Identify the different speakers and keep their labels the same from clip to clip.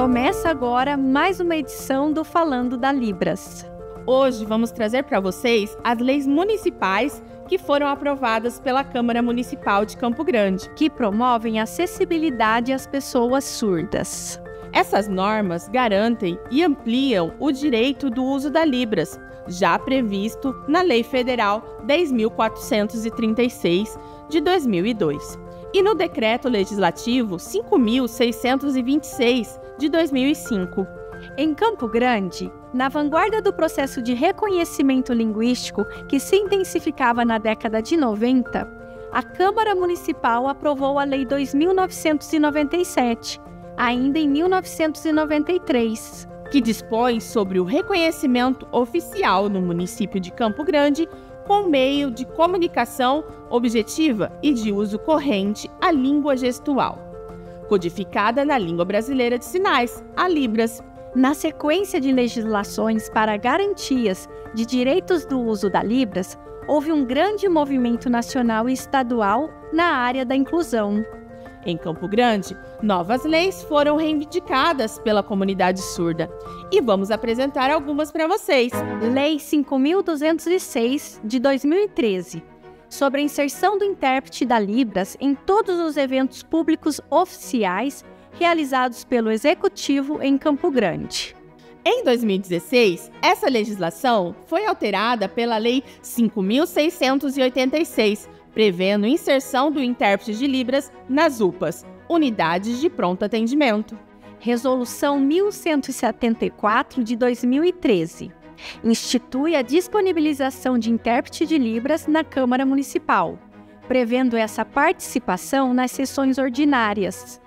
Speaker 1: Começa agora mais uma edição do Falando da Libras.
Speaker 2: Hoje vamos trazer para vocês as leis municipais que foram aprovadas pela Câmara Municipal de Campo Grande,
Speaker 1: que promovem acessibilidade às pessoas surdas.
Speaker 2: Essas normas garantem e ampliam o direito do uso da Libras, já previsto na Lei Federal 10.436 de 2002 e no Decreto Legislativo 5.626 de 2005.
Speaker 1: Em Campo Grande, na vanguarda do processo de reconhecimento linguístico que se intensificava na década de 90, a Câmara Municipal aprovou a Lei 2997, ainda em 1993,
Speaker 2: que dispõe sobre o reconhecimento oficial no município de Campo Grande com meio de comunicação objetiva e de uso corrente a língua gestual, codificada na língua brasileira de sinais, a Libras.
Speaker 1: Na sequência de legislações para garantias de direitos do uso da Libras, houve um grande movimento nacional e estadual na área da inclusão.
Speaker 2: Em Campo Grande, novas leis foram reivindicadas pela comunidade surda e vamos apresentar algumas para vocês.
Speaker 1: Lei 5206 de 2013 sobre a inserção do intérprete da Libras em todos os eventos públicos oficiais realizados pelo Executivo em Campo Grande.
Speaker 2: Em 2016, essa legislação foi alterada pela Lei 5686 prevendo inserção do intérprete de Libras nas UPAs, Unidades de Pronto Atendimento.
Speaker 1: Resolução 1174 de 2013 institui a disponibilização de intérprete de Libras na Câmara Municipal, prevendo essa participação nas sessões ordinárias.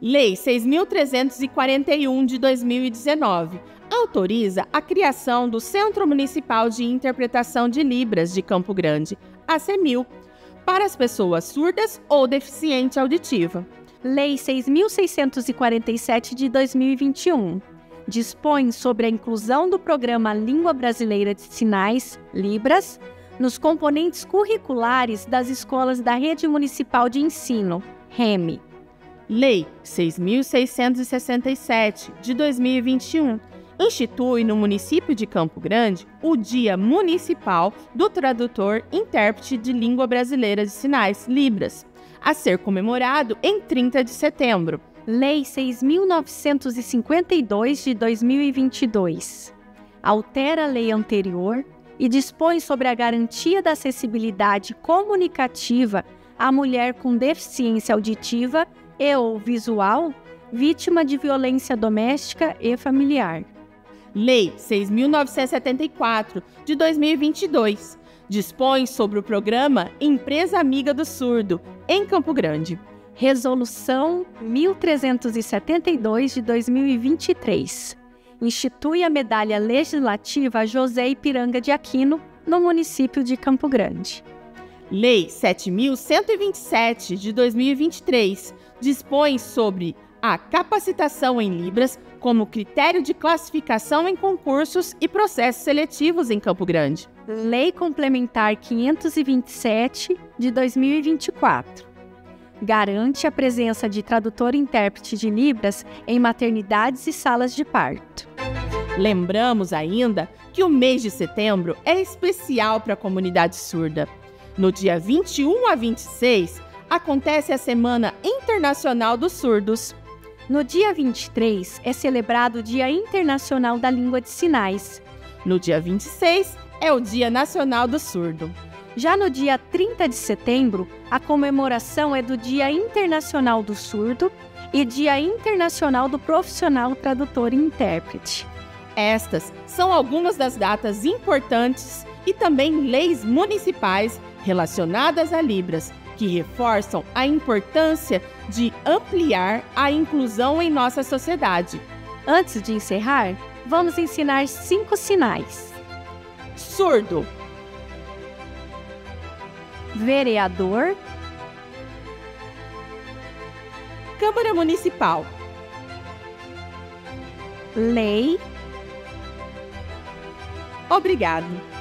Speaker 2: Lei 6.341 de 2019 autoriza a criação do Centro Municipal de Interpretação de Libras de Campo Grande, a CEMIL, para as pessoas surdas ou deficiente auditiva.
Speaker 1: Lei 6.647 de 2021 dispõe sobre a inclusão do programa Língua Brasileira de Sinais, Libras, nos componentes curriculares das escolas da Rede Municipal de Ensino, REME.
Speaker 2: Lei 6.667 de 2021 institui no município de Campo Grande o Dia Municipal do Tradutor Intérprete de Língua Brasileira de Sinais, Libras, a ser comemorado em 30 de setembro.
Speaker 1: Lei 6.952 de 2022 altera a lei anterior e dispõe sobre a garantia da acessibilidade comunicativa à mulher com deficiência auditiva e ou visual vítima de violência doméstica e familiar.
Speaker 2: Lei 6.974 de 2022 dispõe sobre o programa Empresa Amiga do Surdo, em Campo Grande.
Speaker 1: Resolução 1372 de 2023 institui a medalha legislativa José Ipiranga de Aquino, no município de Campo Grande.
Speaker 2: Lei 7127 de 2023 dispõe sobre a capacitação em Libras como critério de classificação em concursos e processos seletivos em Campo Grande.
Speaker 1: Lei Complementar 527 de 2024 garante a presença de tradutor e intérprete de Libras em maternidades e salas de parto.
Speaker 2: Lembramos ainda que o mês de setembro é especial para a comunidade surda. No dia 21 a 26, acontece a Semana Internacional dos Surdos.
Speaker 1: No dia 23 é celebrado o Dia Internacional da Língua de Sinais.
Speaker 2: No dia 26 é o Dia Nacional do Surdo.
Speaker 1: Já no dia 30 de setembro, a comemoração é do Dia Internacional do Surdo e Dia Internacional do Profissional Tradutor e Intérprete.
Speaker 2: Estas são algumas das datas importantes e também leis municipais relacionadas a Libras que reforçam a importância de ampliar a inclusão em nossa sociedade.
Speaker 1: Antes de encerrar, vamos ensinar cinco sinais:
Speaker 2: surdo,
Speaker 1: vereador,
Speaker 2: Câmara Municipal,
Speaker 1: lei.
Speaker 2: Obrigado.